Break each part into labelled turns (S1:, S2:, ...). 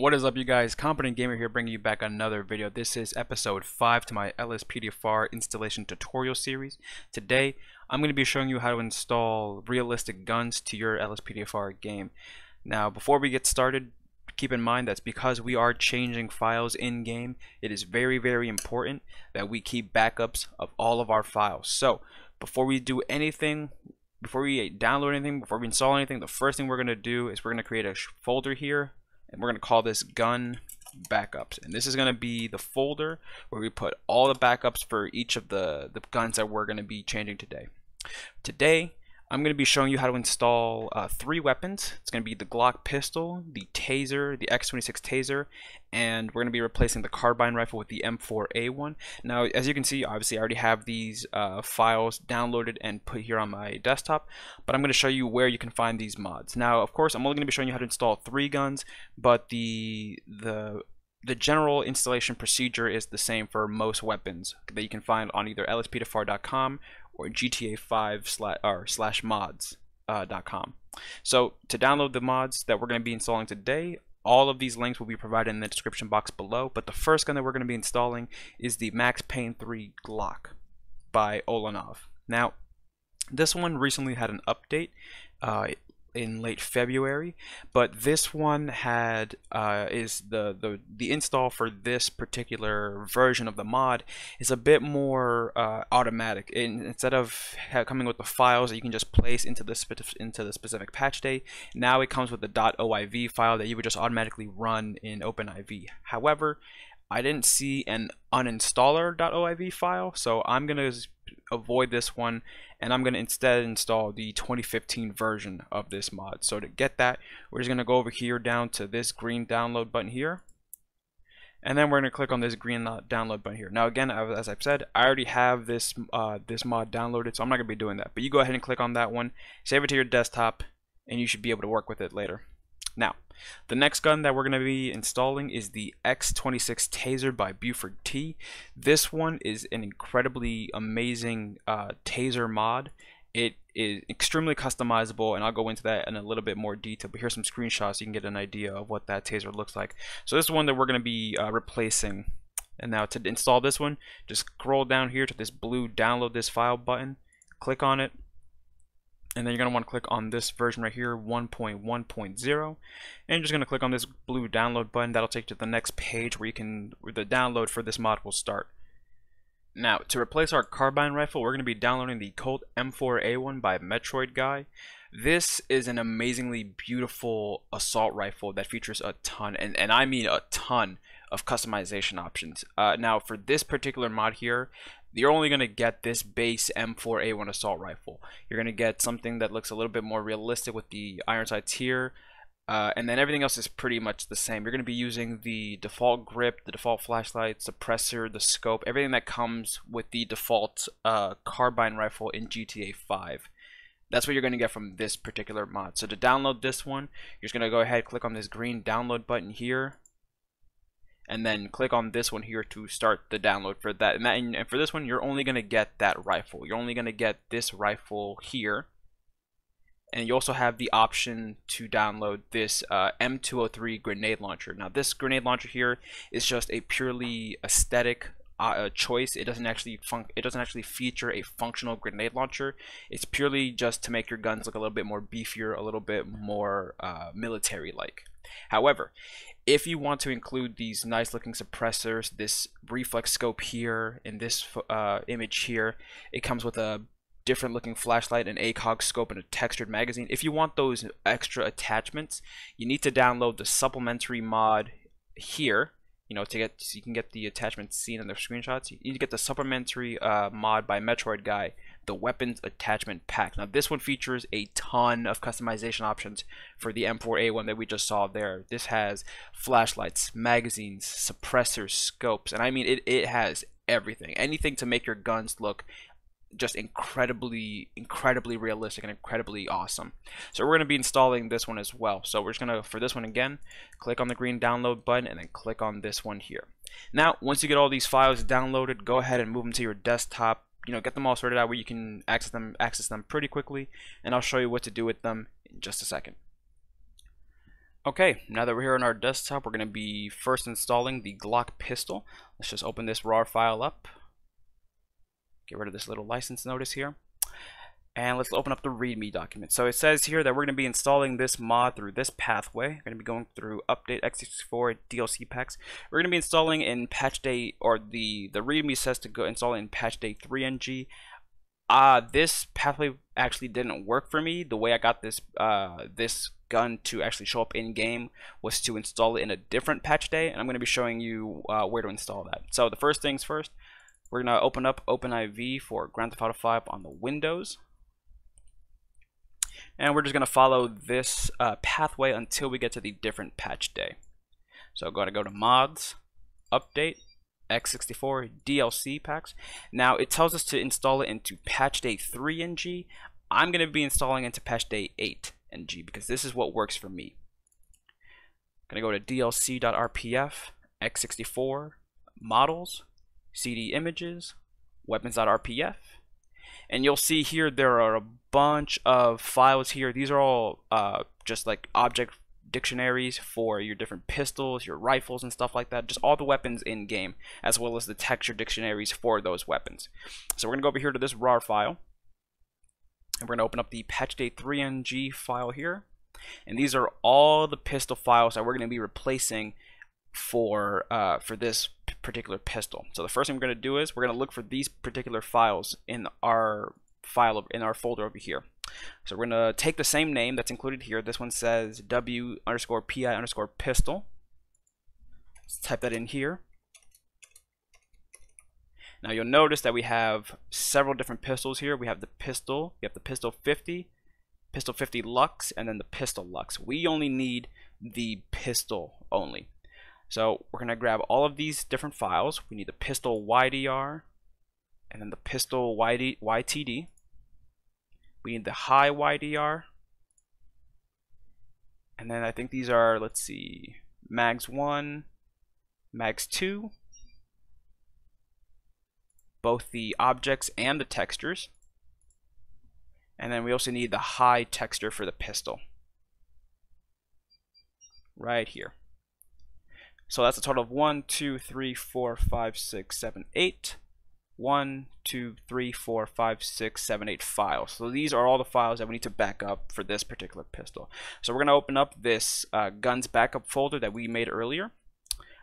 S1: What is up you guys, Competent Gamer here bringing you back another video. This is episode 5 to my LSPDFR installation tutorial series. Today, I'm going to be showing you how to install realistic guns to your LSPDFR game. Now, before we get started, keep in mind that's because we are changing files in-game, it is very, very important that we keep backups of all of our files. So, before we do anything, before we download anything, before we install anything, the first thing we're going to do is we're going to create a folder here and we're going to call this gun backups. And this is going to be the folder where we put all the backups for each of the the guns that we're going to be changing today. Today I'm going to be showing you how to install uh, three weapons. It's going to be the Glock pistol, the Taser, the X26 Taser, and we're going to be replacing the carbine rifle with the M4A1. Now, as you can see, obviously I already have these uh, files downloaded and put here on my desktop, but I'm going to show you where you can find these mods. Now, of course, I'm only going to be showing you how to install three guns, but the the the general installation procedure is the same for most weapons that you can find on either lspdfr.com or GTA5 slash, or slash mods.com. Uh, so to download the mods that we're going to be installing today, all of these links will be provided in the description box below. But the first gun that we're going to be installing is the Max Payne 3 Glock by Olanov. Now, this one recently had an update. Uh, in late February, but this one had uh, is the, the the install for this particular version of the mod is a bit more uh, automatic. In, instead of coming with the files that you can just place into the into the specific patch day, now it comes with the .oiv file that you would just automatically run in OpenIV. However, I didn't see an uninstaller.oiv file, so I'm gonna avoid this one and I'm going to instead install the 2015 version of this mod. So to get that, we're just going to go over here down to this green download button here. And then we're going to click on this green download button here. Now again, as I've said, I already have this uh, this mod downloaded, so I'm not going to be doing that. But you go ahead and click on that one, save it to your desktop, and you should be able to work with it later. Now, the next gun that we're going to be installing is the X26 Taser by Buford T. This one is an incredibly amazing uh, taser mod. It is extremely customizable, and I'll go into that in a little bit more detail. But here's some screenshots so you can get an idea of what that taser looks like. So this is one that we're going to be uh, replacing. And now to install this one, just scroll down here to this blue download this file button, click on it, and then you're going to want to click on this version right here 1.1.0 and just going to click on this blue download button. That'll take you to the next page where you can where the download for this mod will start. Now to replace our carbine rifle we're going to be downloading the Colt M4A1 by Metroid Guy. This is an amazingly beautiful assault rifle that features a ton and, and I mean a ton of customization options. Uh, now for this particular mod here, you're only going to get this base M4A1 assault rifle. You're going to get something that looks a little bit more realistic with the iron sights here. Uh, and then everything else is pretty much the same. You're going to be using the default grip, the default flashlight, suppressor, the scope, everything that comes with the default uh, carbine rifle in GTA 5. That's what you're going to get from this particular mod. So to download this one, you're just going to go ahead, and click on this green download button here and then click on this one here to start the download for that. And, that, and for this one, you're only going to get that rifle. You're only going to get this rifle here. And you also have the option to download this uh, M203 grenade launcher. Now, this grenade launcher here is just a purely aesthetic uh, choice. It doesn't actually it doesn't actually feature a functional grenade launcher. It's purely just to make your guns look a little bit more beefier, a little bit more uh, military-like. However, if you want to include these nice looking suppressors, this reflex scope here, and this uh, image here, it comes with a different looking flashlight, an ACOG scope, and a textured magazine. If you want those extra attachments, you need to download the supplementary mod here you know, to get so you can get the attachments seen in the screenshots. You need to get the supplementary uh, mod by Metroid Guy, the Weapons Attachment Pack. Now, this one features a ton of customization options for the M4A1 that we just saw there. This has flashlights, magazines, suppressors, scopes, and I mean, it, it has everything. Anything to make your guns look just incredibly incredibly realistic and incredibly awesome so we're going to be installing this one as well so we're just going to for this one again click on the green download button and then click on this one here now once you get all these files downloaded go ahead and move them to your desktop you know get them all sorted out where you can access them access them pretty quickly and I'll show you what to do with them in just a second Okay, now that we're here on our desktop, we're going to be first installing the Glock pistol. Let's just open this RAR file up. Get rid of this little license notice here. And let's open up the README document. So it says here that we're going to be installing this mod through this pathway. We're going to be going through update x64 DLC packs. We're going to be installing in patch day, or the, the README says to go install in patch day 3ng. Uh, this pathway actually didn't work for me. The way I got this uh, this gun to actually show up in game was to install it in a different patch day, and I'm going to be showing you uh, where to install that. So the first things first, we're going to open up OpenIV for Grand Theft Auto 5 on the Windows. And we're just going to follow this uh, pathway until we get to the different patch day. So I'm going to go to Mods, Update, X64 DLC packs. Now it tells us to install it into patch day 3 ng. I'm going to be installing into patch day 8 ng because this is what works for me. I'm going to go to dlc.rpf, x64, models, cd images, weapons.rpf, and you'll see here there are a bunch of files here. These are all uh, just like object dictionaries for your different pistols, your rifles, and stuff like that. Just all the weapons in game, as well as the texture dictionaries for those weapons. So we're to go over here to this RAR file. And we're to open up the patch patchdate 3ng file here. And these are all the pistol files that we're going to be replacing for uh, for this particular pistol. So the first thing we're going to do is we're going to look for these particular files in our file in our folder over here. So we're going to take the same name that's included here. This one says W underscore PI underscore pistol. Let's type that in here. Now you'll notice that we have several different pistols here. We have the pistol, we have the pistol 50, pistol 50 Lux, and then the pistol Lux. We only need the pistol only. So we're going to grab all of these different files. We need the pistol YDR, and then the pistol YD, YTD. We need the high YDR. And then I think these are, let's see, mags 1, mags 2, both the objects and the textures. And then we also need the high texture for the pistol. Right here. So that's a total of 1, 2, 3, 4, 5, 6, 7, 8. 1, 2, 3, 4, 5, 6, 7, 8 files. So these are all the files that we need to back up for this particular pistol. So we're going to open up this uh, guns backup folder that we made earlier.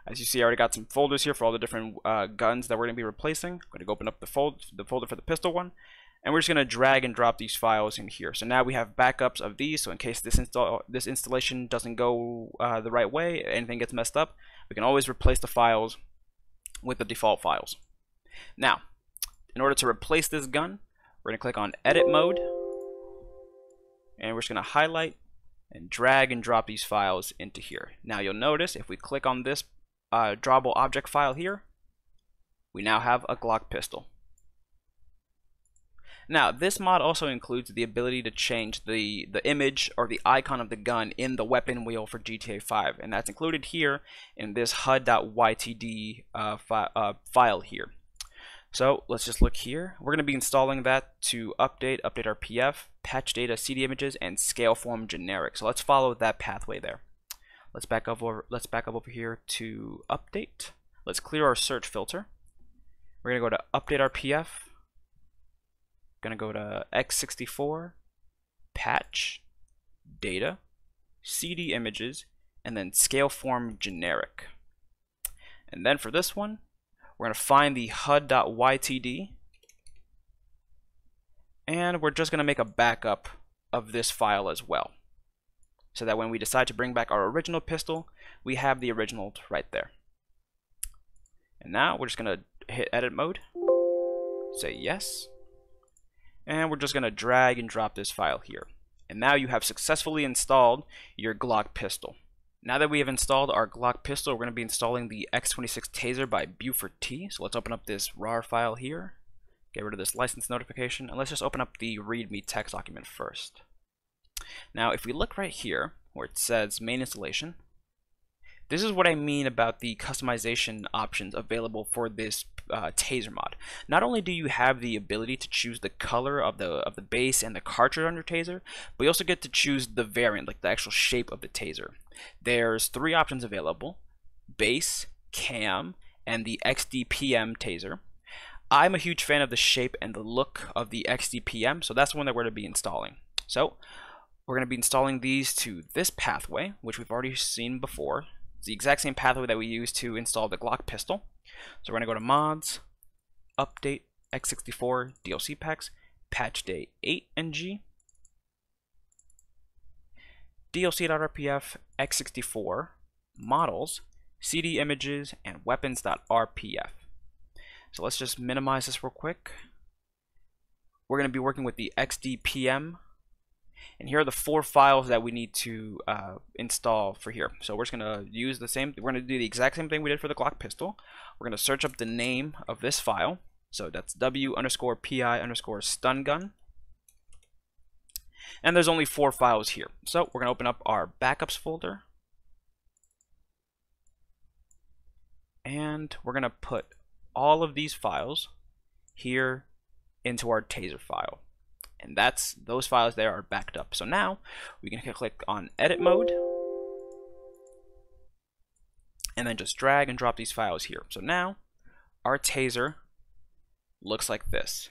S1: As you see, I already got some folders here for all the different uh, guns that we're going to be replacing. I'm going to open up the, fold, the folder for the pistol one. And we're just going to drag and drop these files in here. So now we have backups of these. So in case this, install, this installation doesn't go uh, the right way, anything gets messed up, we can always replace the files with the default files. Now, in order to replace this gun, we're going to click on Edit Mode. And we're just going to highlight and drag and drop these files into here. Now you'll notice if we click on this uh, drawable object file here, we now have a Glock pistol. Now, this mod also includes the ability to change the, the image or the icon of the gun in the weapon wheel for GTA 5, and that's included here in this HUD.ytd uh, fi uh, file here. So let's just look here. We're going to be installing that to update, update RPF, patch data, CD images, and scaleform generic. So let's follow that pathway there. Let's back up over let's back up over here to update. Let's clear our search filter. We're gonna go to update RPF. Gonna go to x64, patch, data, CD images, and then scaleform generic. And then for this one, we're gonna find the HUD.ytd, and we're just gonna make a backup of this file as well so that when we decide to bring back our original pistol, we have the original right there. And now we're just going to hit edit mode, say yes, and we're just going to drag and drop this file here. And now you have successfully installed your Glock pistol. Now that we have installed our Glock pistol, we're going to be installing the X26 Taser by Buford T. So let's open up this RAR file here, get rid of this license notification, and let's just open up the README text document first. Now, if we look right here, where it says main installation, this is what I mean about the customization options available for this uh, taser mod. Not only do you have the ability to choose the color of the of the base and the cartridge on your taser, but you also get to choose the variant, like the actual shape of the taser. There's three options available: base, cam, and the XDPM taser. I'm a huge fan of the shape and the look of the XDPM, so that's the one that we're going to be installing. So we're going to be installing these to this pathway, which we've already seen before. It's the exact same pathway that we used to install the Glock pistol. So we're going to go to mods, update X64 DLC packs, patch day 8 NG, DLC.rpf, X64, models, CD images, and weapons.rpf. So let's just minimize this real quick. We're going to be working with the XDPM and here are the four files that we need to uh, install for here. So we're just going to use the same, we're going to do the exact same thing we did for the Glock pistol. We're going to search up the name of this file. So that's w underscore pi underscore stun gun. And there's only four files here. So we're going to open up our backups folder. And we're going to put all of these files here into our taser file and that's those files there are backed up. So now we can click on edit mode and then just drag and drop these files here. So now our taser looks like this.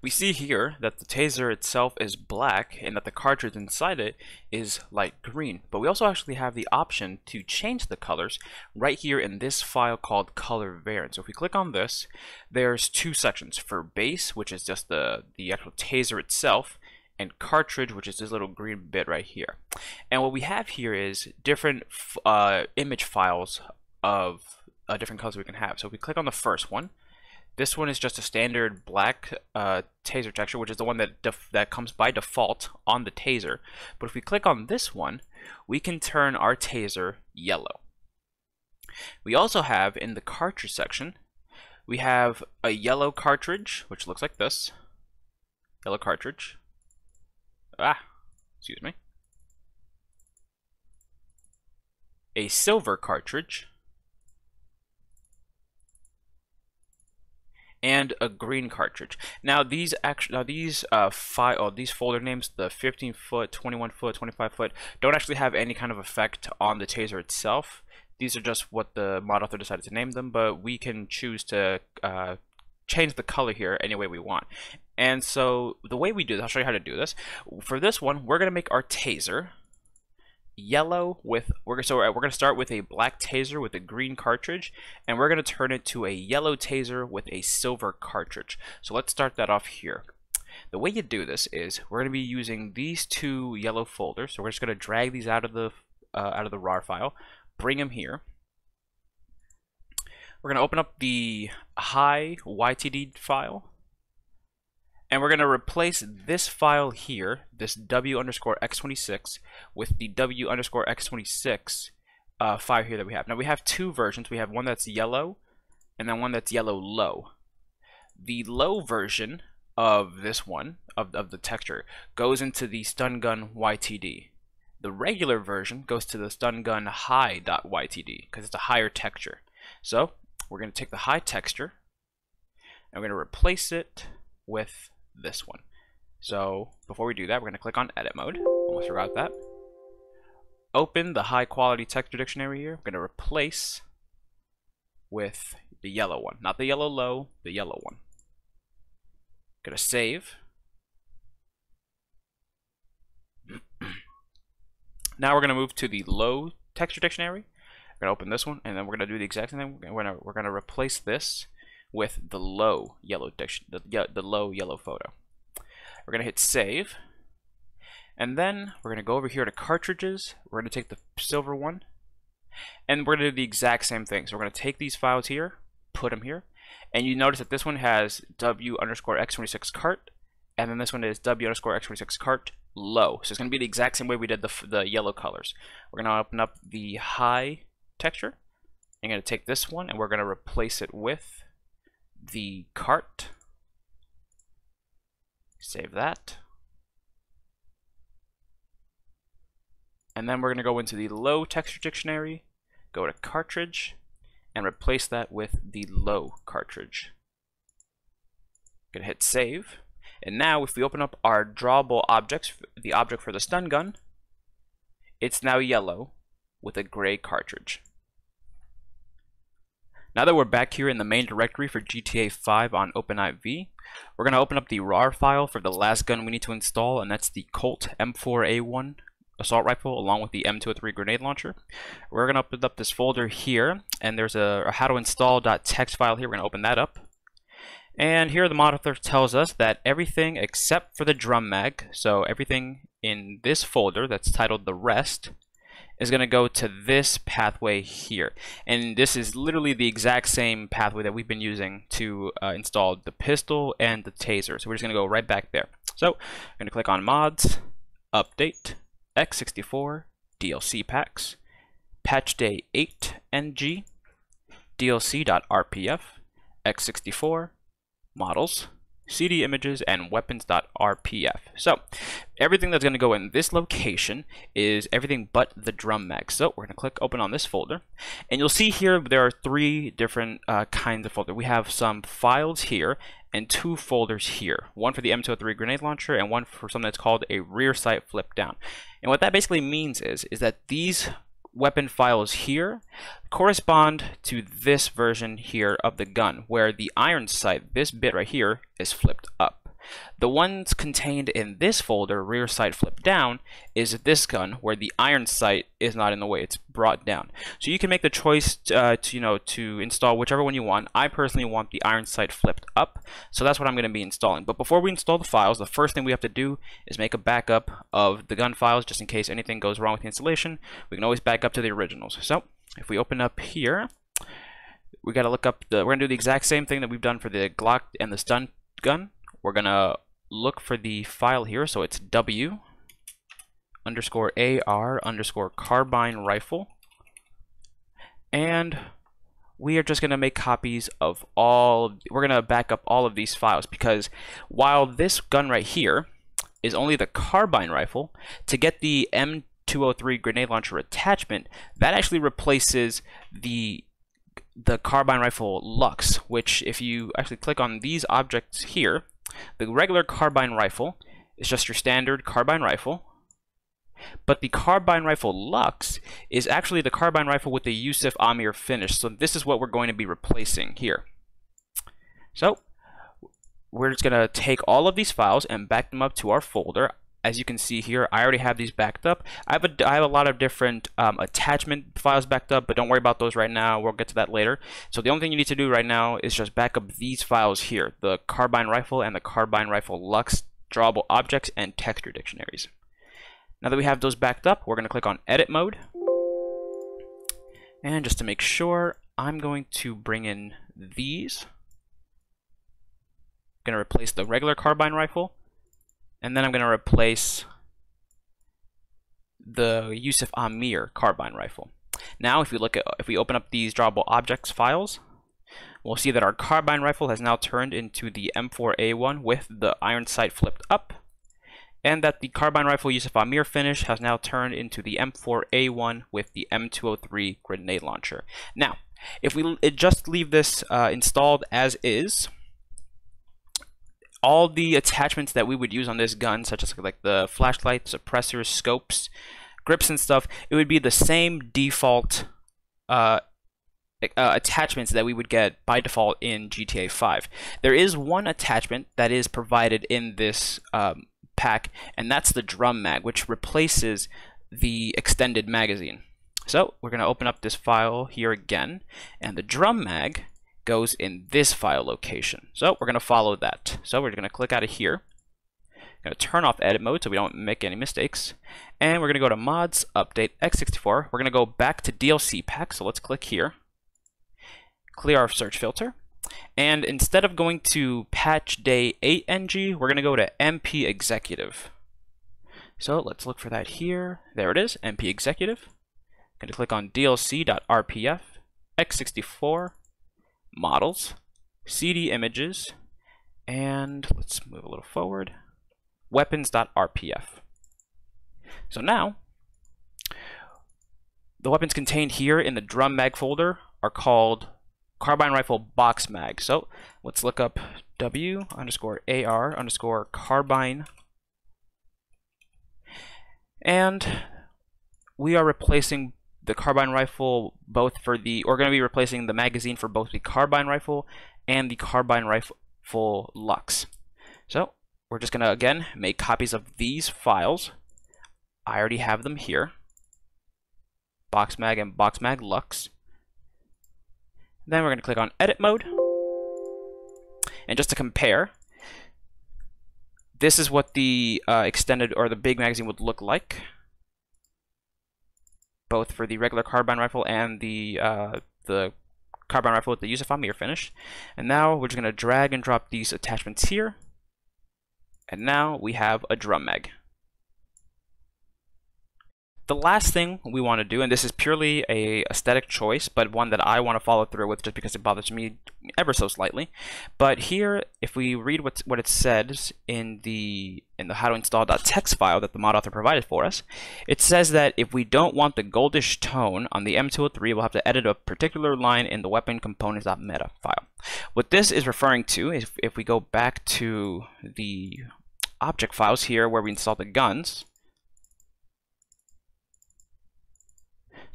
S1: We see here that the taser itself is black and that the cartridge inside it is light green. But we also actually have the option to change the colors right here in this file called color variant. So if we click on this, there's two sections for base, which is just the, the actual taser itself, and cartridge, which is this little green bit right here. And what we have here is different uh, image files of uh, different colors we can have. So if we click on the first one, this one is just a standard black uh, taser texture, which is the one that that comes by default on the taser. But if we click on this one, we can turn our taser yellow. We also have in the cartridge section, we have a yellow cartridge, which looks like this. Yellow cartridge. Ah, excuse me. A silver cartridge and a green cartridge. Now these actually now these uh file oh, these folder names, the 15 foot, 21 foot, 25 foot, don't actually have any kind of effect on the taser itself. These are just what the mod author decided to name them, but we can choose to uh, change the color here any way we want. And so the way we do this, I'll show you how to do this. For this one, we're going to make our taser yellow with we're so we're going to start with a black taser with a green cartridge and we're going to turn it to a yellow taser with a silver cartridge. So let's start that off here. The way you do this is we're going to be using these two yellow folders. So we're just going to drag these out of the uh, out of the RAR file bring them here. We're going to open up the high YTD file and we're going to replace this file here, this w underscore x26, with the w underscore x26 uh, file here that we have. Now we have two versions. We have one that's yellow and then one that's yellow low. The low version of this one, of, of the texture, goes into the stun gun YTD. The regular version goes to the stun gun high.ytd because it's a higher texture. So we're going to take the high texture and we're going to replace it with this one. So before we do that, we're going to click on edit mode. Almost forgot that. Open the high quality texture dictionary here. We're going to replace with the yellow one. Not the yellow low, the yellow one. I'm Going to save. now we're going to move to the low texture dictionary. We're going to open this one, and then we're going to do the exact same thing. We're going to, we're going to replace this with the low yellow the, the low yellow photo. We're going to hit save. And then we're going to go over here to cartridges. We're going to take the silver one. And we're going to do the exact same thing. So we're going to take these files here, put them here. And you notice that this one has W underscore X26 cart. And then this one is W underscore X26 cart low. So it's going to be the exact same way we did the, the yellow colors. We're going to open up the high texture. I'm going to take this one and we're going to replace it with the cart. Save that. And then we're going to go into the low texture dictionary, go to cartridge, and replace that with the low cartridge. Gonna hit save. And now if we open up our drawable objects, the object for the stun gun, it's now yellow with a gray cartridge. Now that we're back here in the main directory for GTA 5 on OpenIV, we're going to open up the RAR file for the last gun we need to install, and that's the Colt M4A1 assault rifle along with the M203 grenade launcher. We're going to open up this folder here, and there's a, a how to install.txt file here. We're going to open that up. And here the mod author tells us that everything except for the drum mag, so everything in this folder that's titled the rest, is going to go to this pathway here. And this is literally the exact same pathway that we've been using to uh, install the pistol and the taser. So we're just going to go right back there. So I'm going to click on mods, update, x64, DLC packs, patch day 8 ng, dlc.rpf, x64, models, CD images, and weapons.rpf. So everything that's going to go in this location is everything but the drum mag. So we're going to click open on this folder. And you'll see here there are three different uh, kinds of folder. We have some files here and two folders here. One for the M203 grenade launcher and one for something that's called a rear sight flip down. And what that basically means is, is that these weapon files here correspond to this version here of the gun, where the iron sight, this bit right here, is flipped up. The ones contained in this folder, rear sight flip down, is this gun where the iron sight is not in the way, it's brought down. So you can make the choice uh, to, you know, to install whichever one you want. I personally want the iron sight flipped up, so that's what I'm going to be installing. But before we install the files, the first thing we have to do is make a backup of the gun files just in case anything goes wrong with the installation. We can always back up to the originals. So if we open up here, we got to look up the, we're going to do the exact same thing that we've done for the Glock and the stun gun we're gonna look for the file here. So it's W underscore AR underscore carbine rifle. And we are just going to make copies of all we're going to back up all of these files because while this gun right here is only the carbine rifle to get the M203 grenade launcher attachment that actually replaces the the carbine rifle Lux which if you actually click on these objects here the regular carbine rifle is just your standard carbine rifle, but the carbine rifle Lux is actually the carbine rifle with the Yusuf Amir finish. So this is what we're going to be replacing here. So we're just going to take all of these files and back them up to our folder as you can see here, I already have these backed up. I have a, I have a lot of different um, attachment files backed up, but don't worry about those right now. We'll get to that later. So the only thing you need to do right now is just back up these files here, the Carbine Rifle and the Carbine Rifle Lux drawable objects and texture dictionaries. Now that we have those backed up, we're going to click on Edit Mode. And just to make sure, I'm going to bring in these. I'm going to replace the regular Carbine Rifle and then I'm going to replace the Yusuf Amir carbine rifle. Now, if we look at if we open up these drawable objects files, we'll see that our carbine rifle has now turned into the M4A1 with the iron sight flipped up, and that the carbine rifle Yusuf Amir finish has now turned into the M4A1 with the M203 grenade launcher. Now, if we just leave this uh, installed as is, all the attachments that we would use on this gun, such as like the flashlight, suppressors, scopes, grips and stuff, it would be the same default uh, uh, attachments that we would get by default in GTA 5. There is one attachment that is provided in this um, pack, and that's the drum mag, which replaces the extended magazine. So we're going to open up this file here again, and the drum mag goes in this file location. So we're going to follow that. So we're going to click out of here. Going to turn off edit mode so we don't make any mistakes. And we're going to go to mods, update x64. We're going to go back to DLC pack. So let's click here. Clear our search filter. And instead of going to patch day 8ng, we're going to go to MP executive. So let's look for that here. There it is, MP executive. Going to click on dlc.rpf, x64, models, CD images, and let's move a little forward, weapons.rpf. So now, the weapons contained here in the drum mag folder are called carbine rifle box mag. So let's look up W underscore AR underscore carbine. And we are replacing the carbine rifle both for the, we're going to be replacing the magazine for both the carbine rifle and the carbine rifle Lux. So we're just going to, again, make copies of these files. I already have them here. box mag and box mag Lux. Then we're going to click on Edit Mode. And just to compare, this is what the uh, extended or the big magazine would look like, both for the regular carbine rifle and the uh, the carbine rifle with the Yusuf Amir finish. And now we're just going to drag and drop these attachments here. And now we have a drum mag. The last thing we want to do, and this is purely a aesthetic choice, but one that I want to follow through with just because it bothers me ever so slightly. But here, if we read what what it says in the in the how to install.txt file that the mod author provided for us, it says that if we don't want the goldish tone on the M203, we'll have to edit a particular line in the weapon components.meta file. What this is referring to is if we go back to the object files here where we install the guns,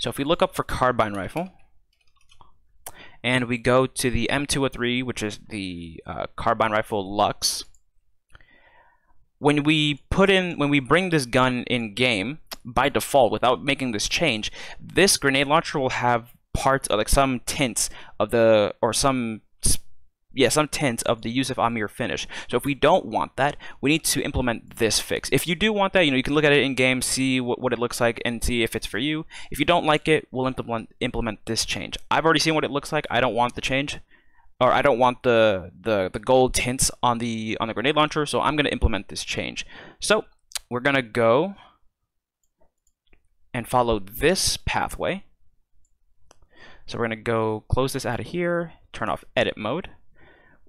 S1: So if we look up for carbine rifle, and we go to the M203, which is the uh, carbine rifle Lux, when we put in, when we bring this gun in game, by default, without making this change, this grenade launcher will have parts of like some tints of the, or some yeah, some tints of the Yusuf Amir finish. So if we don't want that, we need to implement this fix. If you do want that, you know, you can look at it in game, see what, what it looks like, and see if it's for you. If you don't like it, we'll implement implement this change. I've already seen what it looks like. I don't want the change, or I don't want the the the gold tints on the on the grenade launcher. So I'm going to implement this change. So we're going to go and follow this pathway. So we're going to go close this out of here, turn off edit mode.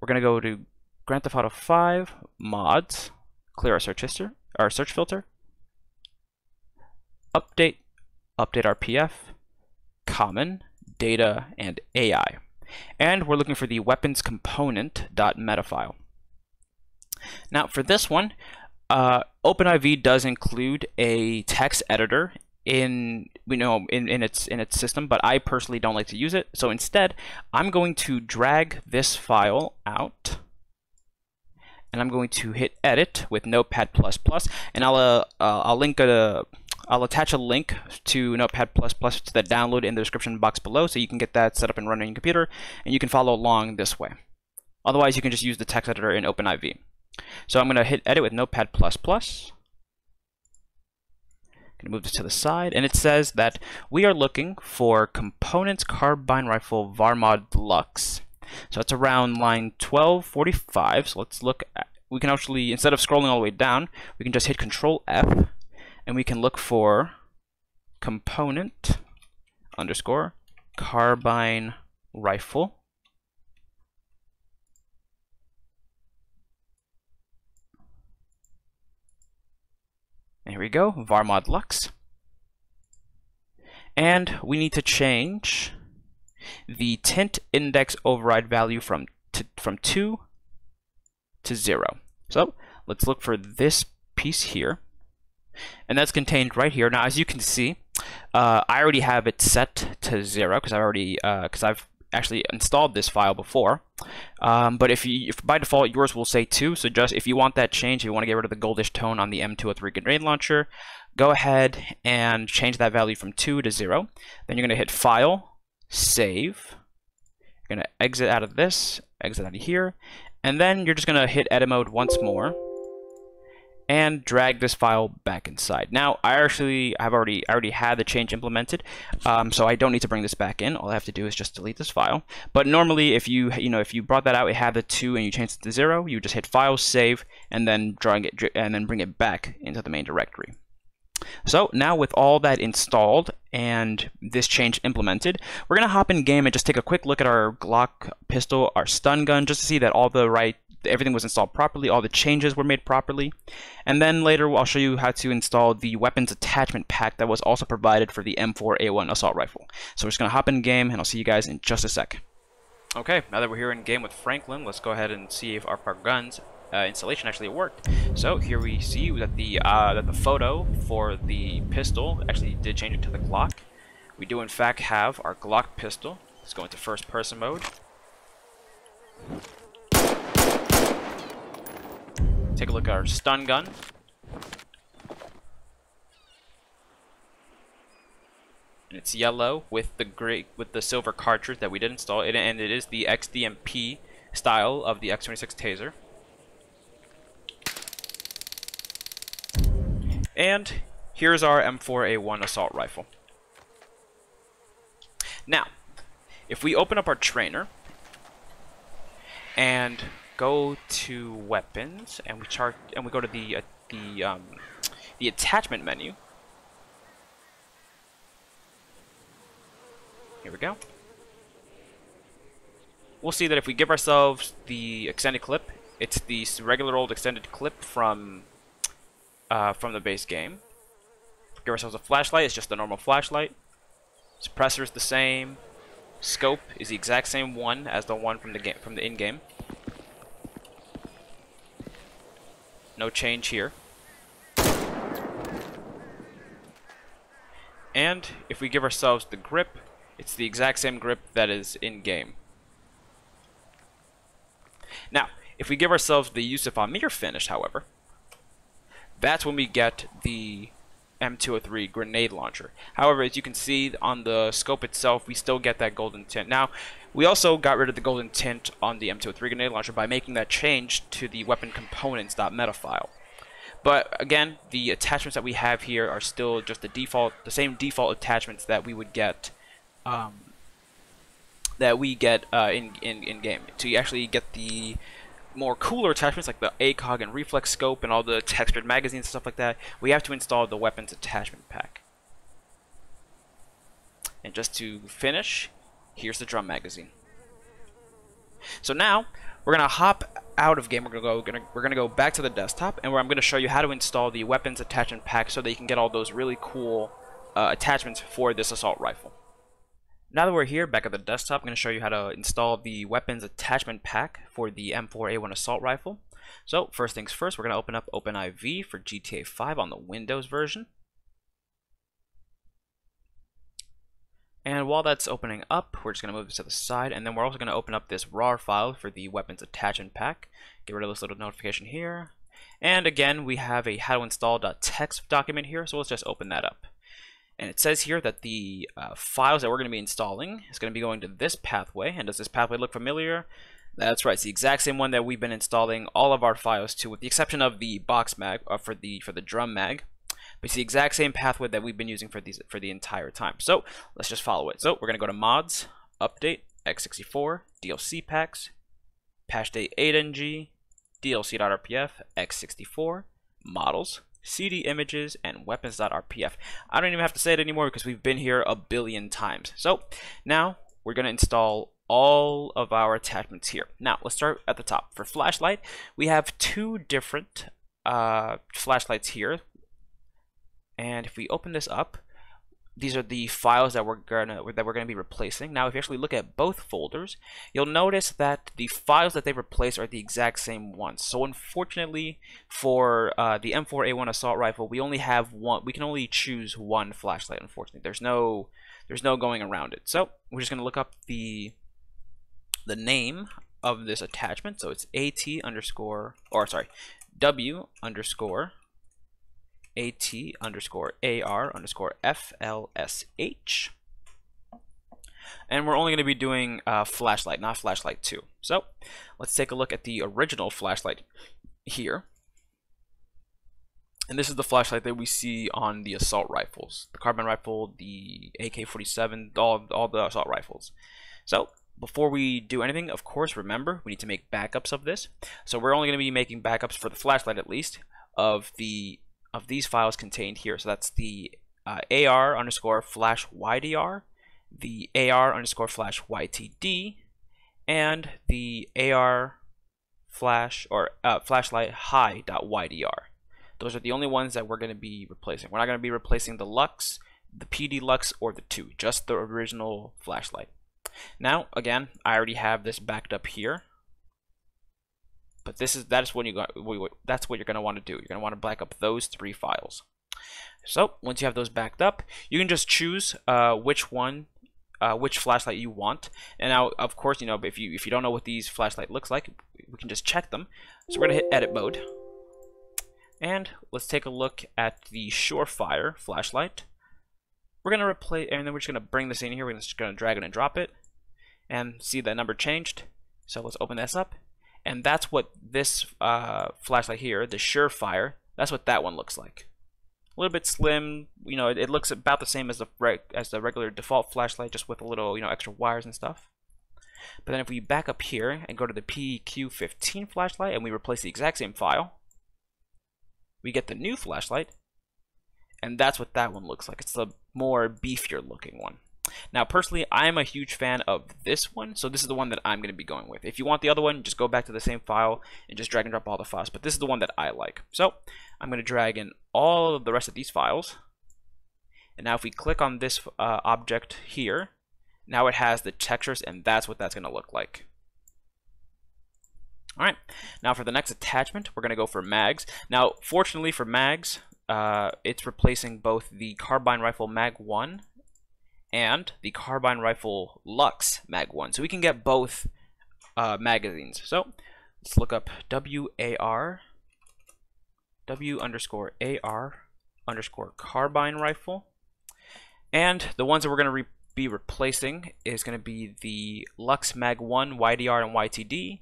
S1: We're going to go to Grand Theft Auto 5, mods, clear our search history, our search filter, update, update RPF, common, data, and AI. And we're looking for the weapons component.meta file. Now for this one, uh, OpenIV does include a text editor in we know in, in its in its system, but I personally don't like to use it. So instead, I'm going to drag this file out and I'm going to hit edit with Notepad++, and I'll uh, uh, I'll link a I'll attach a link to Notepad++ to the download in the description box below, so you can get that set up and run on your computer, and you can follow along this way. Otherwise, you can just use the text editor in OpenIV. So I'm going to hit edit with Notepad++. Gonna move this to the side, and it says that we are looking for components carbine rifle Varmod Lux. So it's around line 1245. So let's look at, we can actually, instead of scrolling all the way down, we can just hit Control F, and we can look for component underscore carbine rifle. Here we go, varmod lux. And we need to change the tint index override value from from 2 to 0. So let's look for this piece here. And that's contained right here. Now, as you can see, uh, I already have it set to 0 because I already because uh, I've actually installed this file before. Um, but if you, if by default yours will say 2, so just if you want that change, if you want to get rid of the goldish tone on the M203 grenade launcher, go ahead and change that value from 2 to 0. Then you're going to hit File, Save. You're going to exit out of this, exit out of here, and then you're just going to hit Edit Mode once more and drag this file back inside. Now, I actually have already I already had the change implemented, um, so I don't need to bring this back in. All I have to do is just delete this file. But normally, if you you know if you brought that out, it had the two, and you changed it to zero, you just hit File, Save, and then drag it and then bring it back into the main directory. So now with all that installed and this change implemented, we're going to hop in game and just take a quick look at our Glock pistol, our stun gun, just to see that all the right everything was installed properly, all the changes were made properly. And then later I'll show you how to install the weapons attachment pack that was also provided for the M4A1 assault rifle. So we're just going to hop in game and I'll see you guys in just a sec. Okay, now that we're here in game with Franklin, let's go ahead and see if our, our guns uh, installation actually worked. So here we see that the uh, that the photo for the pistol actually did change it to the Glock. We do in fact have our Glock pistol. Let's go into first person mode. Take a look at our stun gun. and it's yellow with the gray with the silver cartridge that we did install it and it is the XDMP style of the X26 taser and here's our M4A1 assault rifle now if we open up our trainer and go to weapons and we chart and we go to the uh, the um, the attachment menu Here we go. We'll see that if we give ourselves the extended clip, it's the regular old extended clip from uh, from the base game. Give ourselves a flashlight, it's just the normal flashlight. Suppressor is the same. Scope is the exact same one as the one from the game from the in-game. No change here. And if we give ourselves the grip, it's the exact same grip that is in-game. Now, if we give ourselves the Yusuf Amir finish, however, that's when we get the M203 grenade launcher. However, as you can see on the scope itself, we still get that golden tint. Now, we also got rid of the golden tint on the M203 grenade launcher by making that change to the weapon components.meta file. But again, the attachments that we have here are still just the default, the same default attachments that we would get um, that we get uh, in, in, in game. To actually get the more cooler attachments like the ACOG and reflex scope and all the textured magazines and stuff like that, we have to install the weapons attachment pack. And just to finish, here's the drum magazine. So now we're gonna hop out of game. We're gonna go. Gonna, we're gonna go back to the desktop, and where I'm gonna show you how to install the weapons attachment pack so that you can get all those really cool uh, attachments for this assault rifle. Now that we're here, back at the desktop, I'm going to show you how to install the weapons attachment pack for the M4A1 assault rifle. So first things first, we're going to open up OpenIV for GTA 5 on the Windows version. And while that's opening up, we're just going to move this to the side, and then we're also going to open up this RAR file for the weapons attachment pack. Get rid of this little notification here. And again, we have a how to install.txt document here, so let's just open that up. And it says here that the uh, files that we're going to be installing is going to be going to this pathway. And does this pathway look familiar? That's right. It's the exact same one that we've been installing all of our files to, with the exception of the box mag uh, for the for the drum mag. But it's the exact same pathway that we've been using for these for the entire time. So let's just follow it. So we're going to go to mods, update, x64, DLC packs, patch date 8ng, DLC.rpf, x64, models, CD images, and weapons.rpf. I don't even have to say it anymore because we've been here a billion times. So now we're going to install all of our attachments here. Now let's start at the top. For flashlight, we have two different uh, flashlights here. And if we open this up, these are the files that we're gonna that we're gonna be replacing. Now, if you actually look at both folders, you'll notice that the files that they replace are the exact same ones. So, unfortunately, for uh, the M4A1 assault rifle, we only have one. We can only choose one flashlight. Unfortunately, there's no there's no going around it. So, we're just gonna look up the the name of this attachment. So it's AT underscore or sorry, W underscore at underscore ar underscore flsh. And we're only going to be doing uh, flashlight, not flashlight 2. So let's take a look at the original flashlight here. And this is the flashlight that we see on the assault rifles. The carbine rifle, the AK-47, all, all the assault rifles. So before we do anything, of course, remember, we need to make backups of this. So we're only going to be making backups for the flashlight at least of the of these files contained here. So that's the uh, AR underscore flash YDR, the AR underscore flash YTD, and the AR flash or uh, flashlight high.ydr. Those are the only ones that we're going to be replacing. We're not going to be replacing the Lux, the PD Lux, or the 2, just the original flashlight. Now, again, I already have this backed up here. But this is that is when you got that's what you're going to want to do. You're going to want to back up those three files. So once you have those backed up, you can just choose uh, which one, uh, which flashlight you want. And now, of course, you know if you if you don't know what these flashlight looks like, we can just check them. So we're gonna hit edit mode, and let's take a look at the Surefire flashlight. We're gonna replace, and then we're just gonna bring this in here. We're just gonna drag it and drop it, and see that number changed. So let's open this up, and that's what this uh, flashlight here, the Surefire, that's what that one looks like a little bit slim. You know, it, it looks about the same as the as the regular default flashlight, just with a little you know extra wires and stuff. But then if we back up here and go to the PQ15 flashlight and we replace the exact same file, we get the new flashlight, and that's what that one looks like. It's the more beefier looking one. Now, personally, I'm a huge fan of this one, so this is the one that I'm going to be going with. If you want the other one, just go back to the same file and just drag and drop all the files, but this is the one that I like. So, I'm going to drag in all of the rest of these files, and now if we click on this uh, object here, now it has the textures, and that's what that's going to look like. Alright, now for the next attachment, we're going to go for mags. Now, fortunately for mags, uh, it's replacing both the carbine rifle mag 1 and the Carbine Rifle Lux Mag 1. So we can get both uh, magazines. So let's look up WAR, W underscore AR underscore Carbine Rifle. And the ones that we're going to re be replacing is going to be the Lux Mag 1 YDR and YTD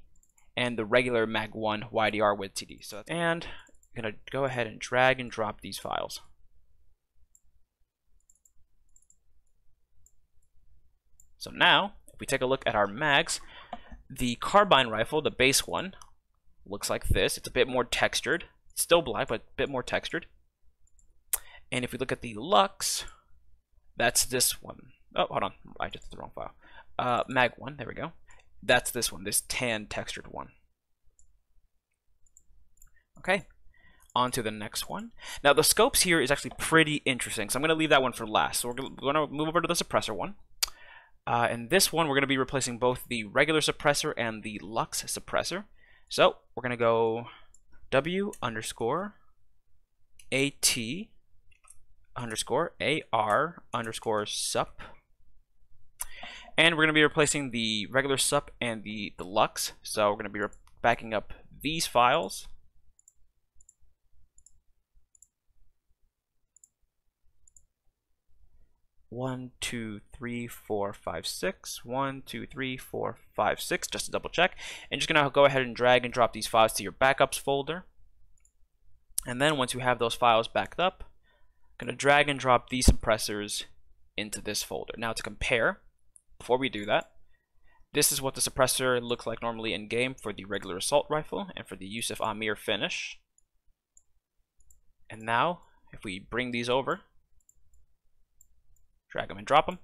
S1: and the regular Mag 1 YDR with TD. So and I'm going to go ahead and drag and drop these files. So now, if we take a look at our mags, the carbine rifle, the base one, looks like this. It's a bit more textured. It's still black, but a bit more textured. And if we look at the Lux, that's this one. Oh, hold on. I just did the wrong file. Uh, mag 1, there we go. That's this one, this tan textured one. Okay, on to the next one. Now, the scopes here is actually pretty interesting, so I'm going to leave that one for last. So we're going to move over to the suppressor one. Uh, in this one, we're going to be replacing both the regular suppressor and the Lux suppressor. So we're going to go W underscore AT underscore AR underscore sup. And we're going to be replacing the regular sup and the, the Lux. So we're going to be backing up these files one, two, three, four, five, six. One, two, three, four, five, six, just to double check. And just gonna go ahead and drag and drop these files to your backups folder. And then once you have those files backed up, I'm gonna drag and drop these suppressors into this folder. Now to compare, before we do that, this is what the suppressor looks like normally in game for the regular assault rifle and for the Yusuf Amir finish. And now, if we bring these over, Drag them and drop them.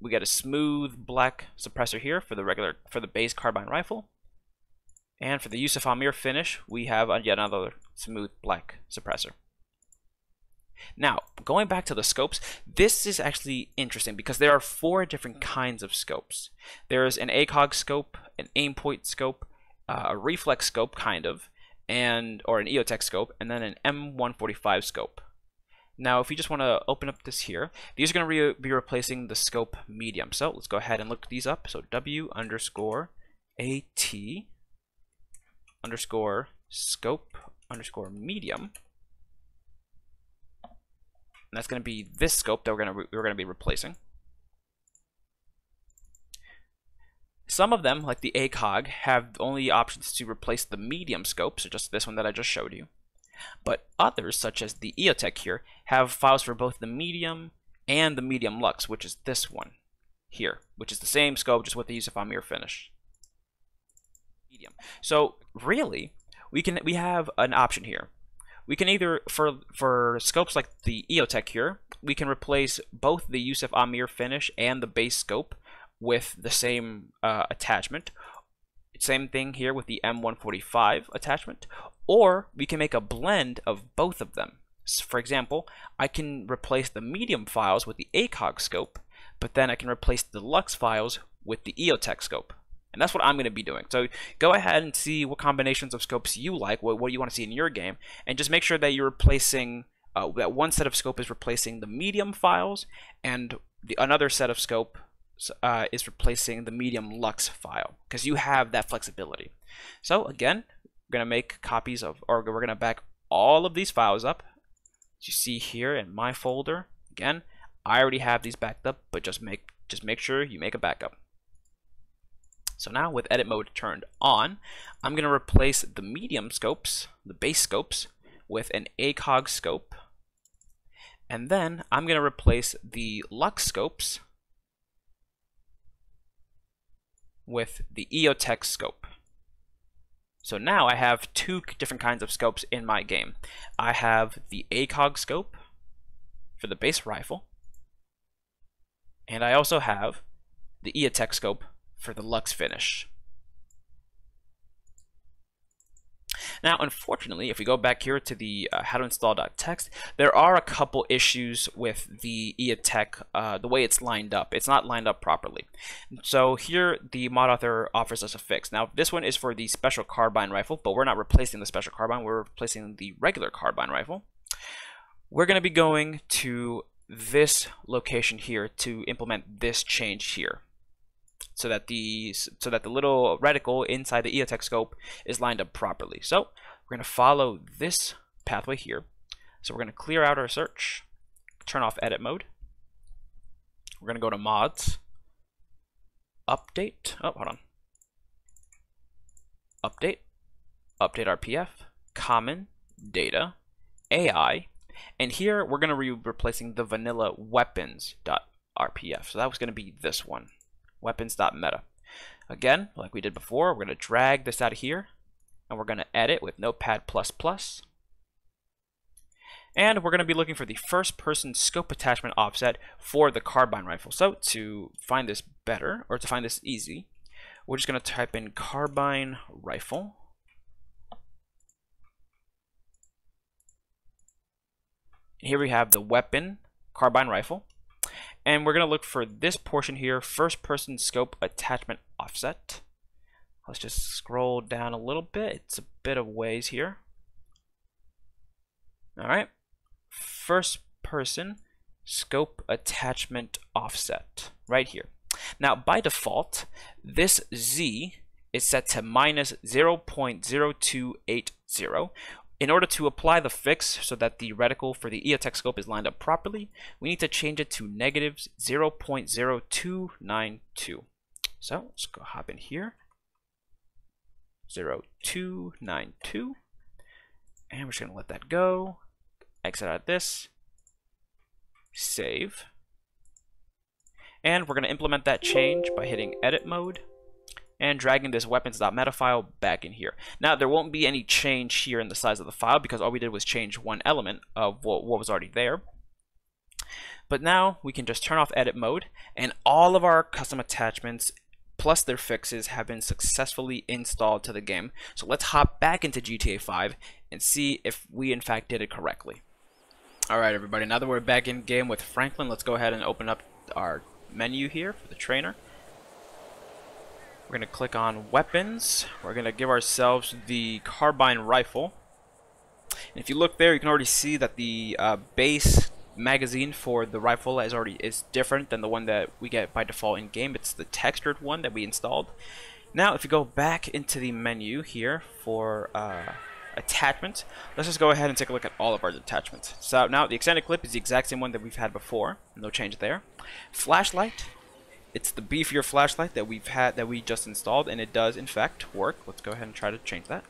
S1: We got a smooth black suppressor here for the regular for the base carbine rifle. And for the Yusuf Amir finish, we have yet another smooth black suppressor. Now, going back to the scopes, this is actually interesting because there are four different kinds of scopes. There is an ACOG scope, an Aimpoint scope, uh, a reflex scope, kind of, and or an EOTech scope, and then an M145 scope. Now, if you just want to open up this here, these are going to re be replacing the scope medium. So let's go ahead and look these up. So W underscore AT underscore scope underscore medium. And that's going to be this scope that we're going to we're going to be replacing. Some of them, like the ACOG, have only options to replace the medium scope, so just this one that I just showed you. But others, such as the EOTech here, have files for both the medium and the medium lux, which is this one here, which is the same scope, just with the Yusuf Amir finish. Medium. So really, we can we have an option here. We can either for for scopes like the EOTech here, we can replace both the Yusuf Amir finish and the base scope with the same uh, attachment, same thing here with the M145 attachment, or we can make a blend of both of them. For example, I can replace the medium files with the ACOG scope, but then I can replace the Lux files with the EOTech scope. And that's what I'm going to be doing. So go ahead and see what combinations of scopes you like, what, what you want to see in your game, and just make sure that you're replacing, uh, that one set of scope is replacing the medium files, and the another set of scope uh, is replacing the medium lux file, because you have that flexibility. So again, we're going to make copies of, or we're going to back all of these files up. As you see here in my folder, again, I already have these backed up, but just make just make sure you make a backup. So now with edit mode turned on, I'm going to replace the medium scopes, the base scopes, with an ACOG scope. And then I'm going to replace the Lux scopes with the EOTech scope. So now I have two different kinds of scopes in my game. I have the ACOG scope for the base rifle, and I also have the EOTech scope for the Lux finish. Now, unfortunately, if we go back here to the uh, how to install.txt, there are a couple issues with the EOTech, uh, the way it's lined up. It's not lined up properly. So here, the mod author offers us a fix. Now, this one is for the special carbine rifle, but we're not replacing the special carbine. We're replacing the regular carbine rifle. We're going to be going to this location here to implement this change here so that the so that the little reticle inside the EOTech scope is lined up properly. So we're going to follow this pathway here. So we're going to clear out our search, turn off edit mode. We're going to go to mods, update. Oh, hold on. Update, update RPF, common, data, AI, and here we're going to be replacing the vanilla weapons.rpf. So that was going to be this one weapons.meta. Again, like we did before, we're going to drag this out of here, and we're going to edit with Notepad++. And we're going to be looking for the first person scope attachment offset for the carbine rifle. So to find this better, or to find this easy, we're just going to type in carbine rifle. And here we have the weapon, carbine rifle. And we're going to look for this portion here, first person scope attachment offset. Let's just scroll down a little bit. It's a bit of ways here. All right. First person scope attachment offset right here. Now, by default, this Z is set to minus 0.0280, in order to apply the fix so that the reticle for the EOTech scope is lined up properly, we need to change it to negatives 0.0292. So let's go hop in here. 0292. And we're just to let that go. Exit out of this. Save. And we're going to implement that change by hitting edit mode and dragging this weapons.meta file back in here. Now, there won't be any change here in the size of the file because all we did was change one element of what, what was already there. But now we can just turn off edit mode and all of our custom attachments plus their fixes have been successfully installed to the game. So let's hop back into GTA 5 and see if we in fact did it correctly. Alright everybody, now that we're back in game with Franklin, let's go ahead and open up our menu here for the trainer. We're going to click on weapons. We're going to give ourselves the carbine rifle. And if you look there, you can already see that the uh, base magazine for the rifle is already is different than the one that we get by default in game. It's the textured one that we installed. Now, if you go back into the menu here for uh, attachments, let's just go ahead and take a look at all of our attachments. So now the extended clip is the exact same one that we've had before. No change there. Flashlight it's the beefier flashlight that we've had that we just installed and it does in fact work. Let's go ahead and try to change that.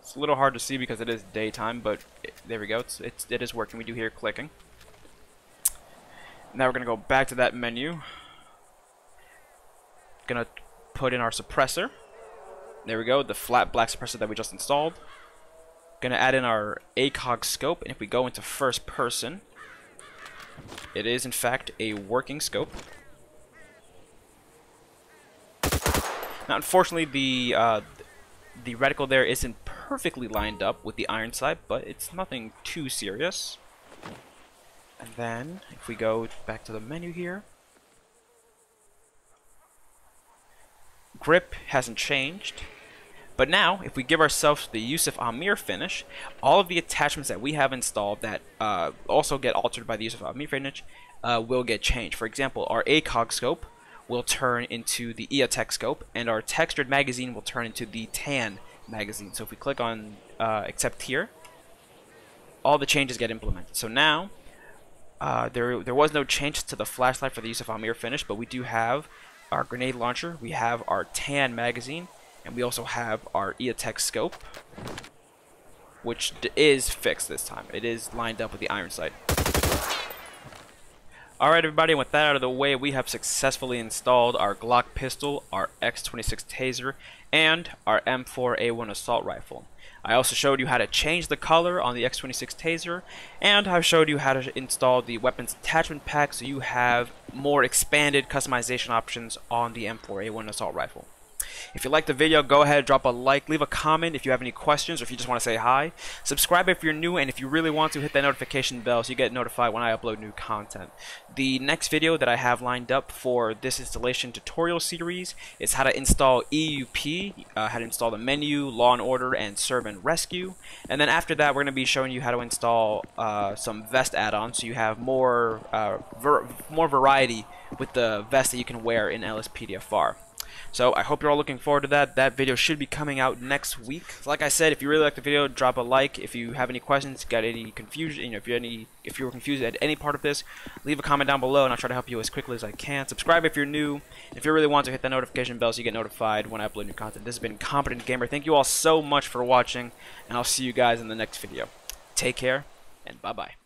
S1: It's a little hard to see because it is daytime but it, there we go. It's, it's it is working. We do hear clicking. Now we're gonna go back to that menu. Gonna put in our suppressor. There we go the flat black suppressor that we just installed Gonna add in our ACOG scope, and if we go into first person, it is in fact a working scope. Now, unfortunately, the uh, the reticle there isn't perfectly lined up with the iron sight, but it's nothing too serious. And then, if we go back to the menu here, grip hasn't changed. But now, if we give ourselves the Yusuf Amir finish, all of the attachments that we have installed that uh, also get altered by the Yusuf Amir finish uh, will get changed. For example, our ACOG scope will turn into the EOTech scope, and our textured magazine will turn into the TAN magazine. So if we click on uh, accept here, all the changes get implemented. So now, uh, there, there was no change to the flashlight for the Yusuf Amir finish, but we do have our grenade launcher, we have our TAN magazine, and we also have our EOTech scope, which is fixed this time. It is lined up with the iron sight. Alright everybody, with that out of the way, we have successfully installed our Glock pistol, our X26 taser, and our M4A1 assault rifle. I also showed you how to change the color on the X26 taser, and I've showed you how to install the weapons attachment pack so you have more expanded customization options on the M4A1 assault rifle. If you liked the video, go ahead, drop a like, leave a comment if you have any questions or if you just want to say hi. Subscribe if you're new, and if you really want to, hit that notification bell so you get notified when I upload new content. The next video that I have lined up for this installation tutorial series is how to install EUP, uh, how to install the menu, Law and Order, and Serve and Rescue. And then after that, we're going to be showing you how to install uh, some vest add-ons so you have more, uh, more variety with the vest that you can wear in LSPDFR. So I hope you're all looking forward to that. That video should be coming out next week. Like I said, if you really like the video, drop a like. If you have any questions, got any confusion, you know, if you any if you were confused at any part of this, leave a comment down below and I'll try to help you as quickly as I can. Subscribe if you're new. If you really want to hit that notification bell so you get notified when I upload new content. This has been Competent Gamer. Thank you all so much for watching and I'll see you guys in the next video. Take care and bye-bye.